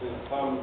to come